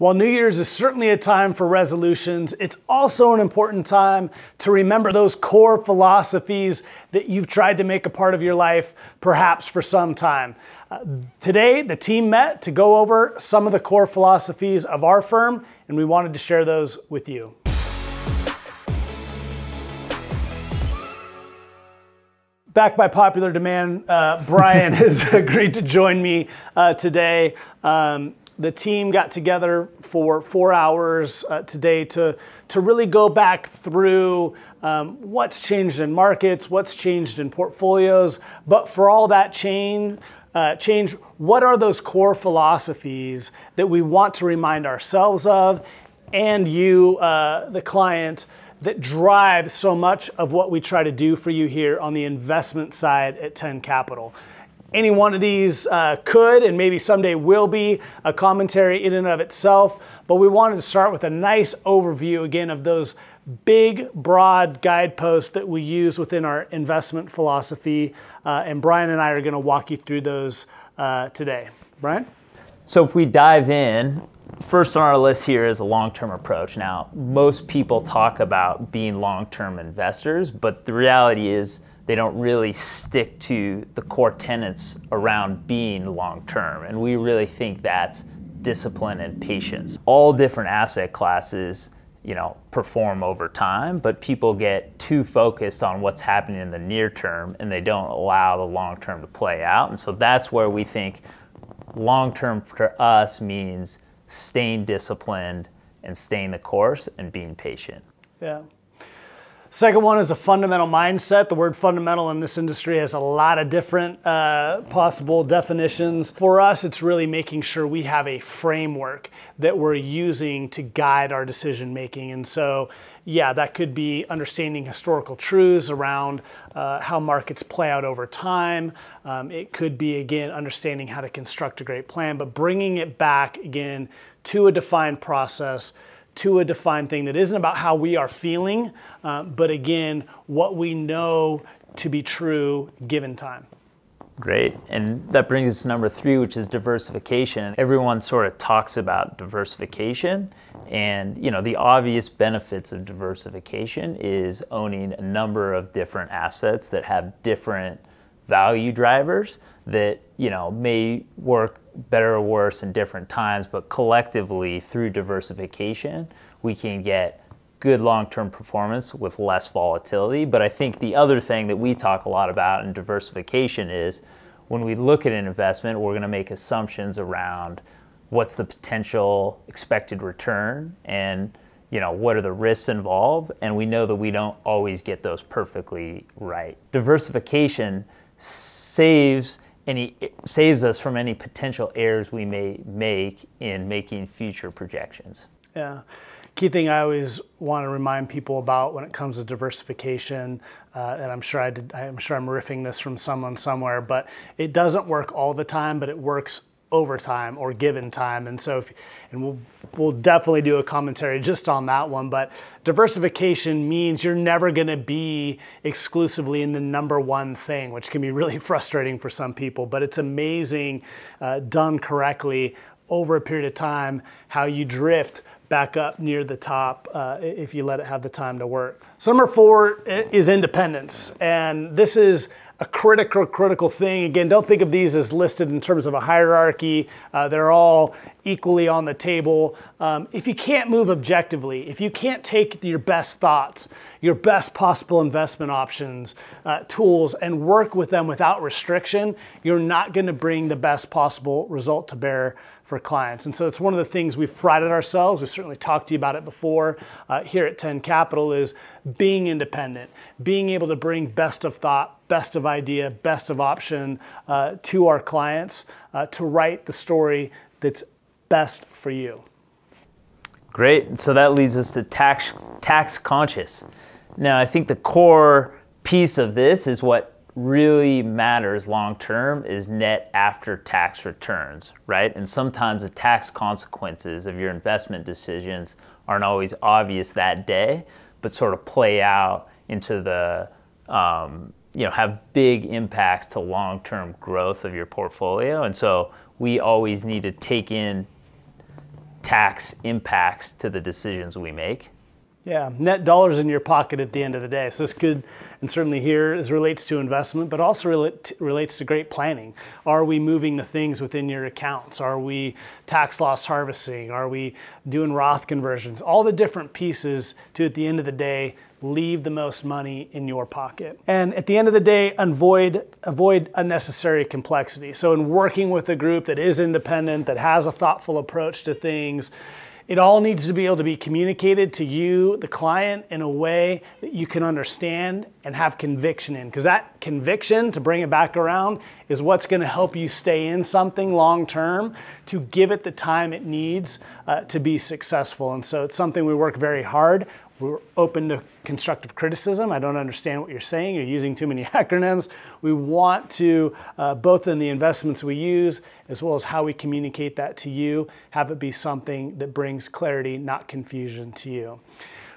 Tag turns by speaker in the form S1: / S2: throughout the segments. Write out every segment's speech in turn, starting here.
S1: While New Year's is certainly a time for resolutions, it's also an important time to remember those core philosophies that you've tried to make a part of your life, perhaps for some time. Uh, today, the team met to go over some of the core philosophies of our firm, and we wanted to share those with you. Back by popular demand, uh, Brian has agreed to join me uh, today. Um, the team got together for four hours uh, today to, to really go back through um, what's changed in markets, what's changed in portfolios, but for all that change, uh, change, what are those core philosophies that we want to remind ourselves of and you, uh, the client, that drive so much of what we try to do for you here on the investment side at Ten Capital. Any one of these uh, could and maybe someday will be a commentary in and of itself, but we wanted to start with a nice overview again of those big, broad guideposts that we use within our investment philosophy. Uh, and Brian and I are going to walk you through those uh, today. Brian?
S2: So, if we dive in, first on our list here is a long term approach. Now, most people talk about being long term investors, but the reality is, they don't really stick to the core tenets around being long term. And we really think that's discipline and patience. All different asset classes, you know, perform over time, but people get too focused on what's happening in the near term and they don't allow the long term to play out. And so that's where we think long term for us means staying disciplined and staying the course and being patient.
S1: Yeah. Second one is a fundamental mindset. The word fundamental in this industry has a lot of different uh, possible definitions. For us, it's really making sure we have a framework that we're using to guide our decision making. And so, yeah, that could be understanding historical truths around uh, how markets play out over time. Um, it could be, again, understanding how to construct a great plan, but bringing it back, again, to a defined process to a defined thing that isn't about how we are feeling, uh, but again, what we know to be true given time.
S2: Great. And that brings us to number three, which is diversification. Everyone sort of talks about diversification. And, you know, the obvious benefits of diversification is owning a number of different assets that have different value drivers that, you know, may work better or worse in different times, but collectively through diversification, we can get good long-term performance with less volatility. But I think the other thing that we talk a lot about in diversification is when we look at an investment, we're going to make assumptions around what's the potential expected return and you know what are the risks involved and we know that we don't always get those perfectly right diversification saves any saves us from any potential errors we may make in making future projections.
S1: Yeah. Key thing I always want to remind people about when it comes to diversification, uh, and I'm sure I did, I'm sure I'm riffing this from someone somewhere, but it doesn't work all the time, but it works overtime or given time. And so, if, and we'll, we'll definitely do a commentary just on that one, but diversification means you're never gonna be exclusively in the number one thing, which can be really frustrating for some people, but it's amazing uh, done correctly over a period of time, how you drift back up near the top uh, if you let it have the time to work. So number four is independence. And this is a critical, critical thing. Again, don't think of these as listed in terms of a hierarchy. Uh, they're all equally on the table. Um, if you can't move objectively, if you can't take your best thoughts, your best possible investment options, uh, tools, and work with them without restriction, you're not going to bring the best possible result to bear for clients. And so it's one of the things we've prided ourselves, we've certainly talked to you about it before uh, here at Ten Capital, is being independent, being able to bring best of thought, best of idea, best of option uh, to our clients uh, to write the story that's best for you.
S2: Great. So that leads us to tax tax conscious. Now, I think the core piece of this is what really matters long term is net after tax returns, right? And sometimes the tax consequences of your investment decisions aren't always obvious that day, but sort of play out into the, um, you know, have big impacts to long term growth of your portfolio. And so we always need to take in tax impacts to the decisions we make.
S1: Yeah, net dollars in your pocket at the end of the day. So this could, and certainly here, as relates to investment, but also relate, relates to great planning. Are we moving the things within your accounts? Are we tax loss harvesting? Are we doing Roth conversions? All the different pieces to, at the end of the day, leave the most money in your pocket. And at the end of the day, avoid avoid unnecessary complexity. So in working with a group that is independent, that has a thoughtful approach to things, it all needs to be able to be communicated to you, the client, in a way that you can understand and have conviction in. Because that conviction, to bring it back around, is what's going to help you stay in something long term to give it the time it needs uh, to be successful. And so it's something we work very hard. We're open to constructive criticism. I don't understand what you're saying. You're using too many acronyms. We want to, uh, both in the investments we use as well as how we communicate that to you, have it be something that brings clarity, not confusion to you.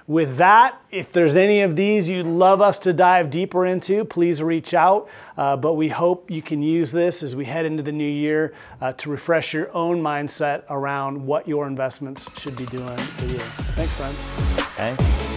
S1: With that, if there's any of these you'd love us to dive deeper into, please reach out. Uh, but we hope you can use this as we head into the new year uh, to refresh your own mindset around what your investments should be doing for you. Thanks, friends.
S2: Okay.